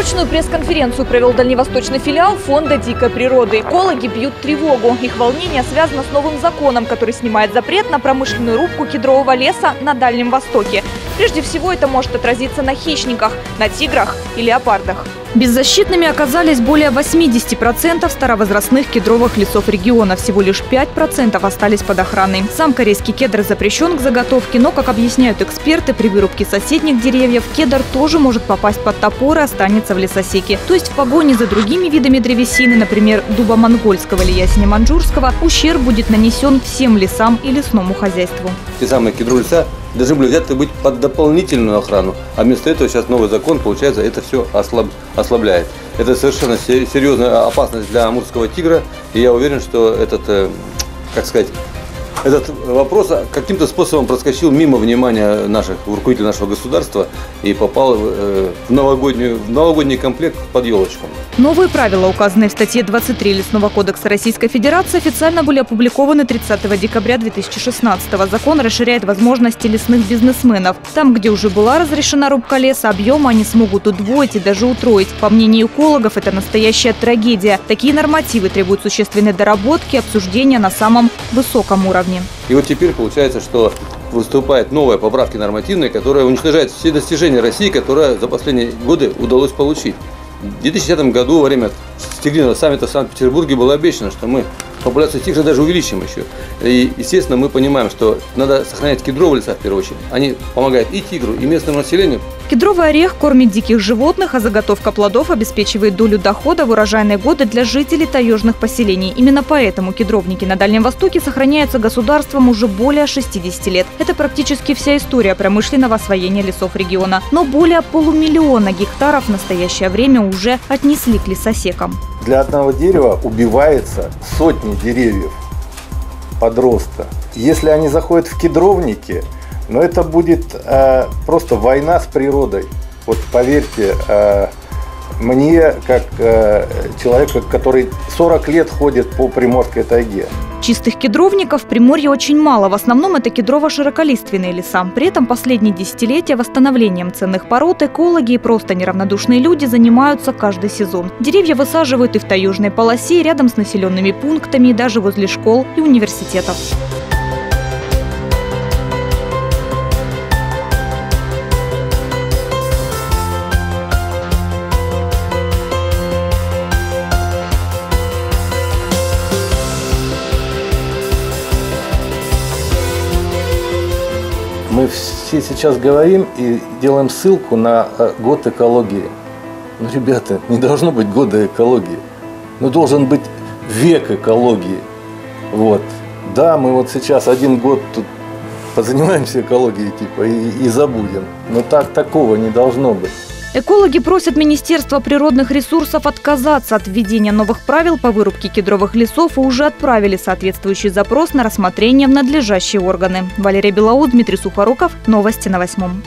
Срочную пресс-конференцию провел дальневосточный филиал Фонда дикой природы. Экологи бьют тревогу. Их волнение связано с новым законом, который снимает запрет на промышленную рубку кедрового леса на Дальнем Востоке. Прежде всего это может отразиться на хищниках, на тиграх и леопардах. Беззащитными оказались более 80% старовозрастных кедровых лесов региона. Всего лишь 5% остались под охраной. Сам корейский кедр запрещен к заготовке, но, как объясняют эксперты, при вырубке соседних деревьев кедр тоже может попасть под топор и останется в лесосеке. То есть в погоне за другими видами древесины, например, дуба монгольского или ясеня маньчжурского, ущерб будет нанесен всем лесам и лесному хозяйству. Те самые кедровые леса должны были взяты быть под дополнительную охрану. А вместо этого сейчас новый закон, получается, это все ослаб, ослабляет. Это совершенно серьезная опасность для амурского тигра. И я уверен, что этот, э, как сказать, этот вопрос каким-то способом проскочил мимо внимания наших руководителей нашего государства и попал э, в, новогоднюю, в новогодний комплект под елочком. Новые правила, указанные в статье 23 Лесного кодекса Российской Федерации, официально были опубликованы 30 декабря 2016 -го. Закон расширяет возможности лесных бизнесменов. Там, где уже была разрешена рубка леса, объемы они смогут удвоить и даже утроить. По мнению экологов, это настоящая трагедия. Такие нормативы требуют существенной доработки, обсуждения на самом высоком уровне уровне. И вот теперь получается, что выступает новая поправки нормативные, которая уничтожает все достижения России, которые за последние годы удалось получить. В 2010 году во время Стеглиного саммита в Санкт-Петербурге было обещано, что мы популяцию тигра даже увеличим еще. И, естественно, мы понимаем, что надо сохранять кедровые леса в первую очередь. Они помогают и тигру, и местному населению. Кедровый орех кормит диких животных, а заготовка плодов обеспечивает долю дохода в урожайные годы для жителей таежных поселений. Именно поэтому кедровники на Дальнем Востоке сохраняются государством уже более 60 лет. Это практически вся история промышленного освоения лесов региона. Но более полумиллиона гектаров в настоящее время уже отнесли к лесосекам. Для одного дерева убивается сотни деревьев подроста. Если они заходят в кедровники, но это будет э, просто война с природой. Вот поверьте, э, мне, как э, человека, который 40 лет ходит по Приморской тайге, Чистых кедровников в Приморье очень мало. В основном это кедрово-широколиственные леса. При этом последние десятилетия восстановлением ценных пород экологи и просто неравнодушные люди занимаются каждый сезон. Деревья высаживают и в таежной полосе, и рядом с населенными пунктами, и даже возле школ и университетов. Мы все сейчас говорим и делаем ссылку на э, год экологии. Ну, ребята, не должно быть года экологии. Но должен быть век экологии. Вот. Да, мы вот сейчас один год тут позанимаемся экологией типа и, и забудем. Но так такого не должно быть. Экологи просят Министерство природных ресурсов отказаться от введения новых правил по вырубке кедровых лесов и уже отправили соответствующий запрос на рассмотрение в надлежащие органы. Валерия Белоу, Дмитрий Сухоруков. Новости на восьмом.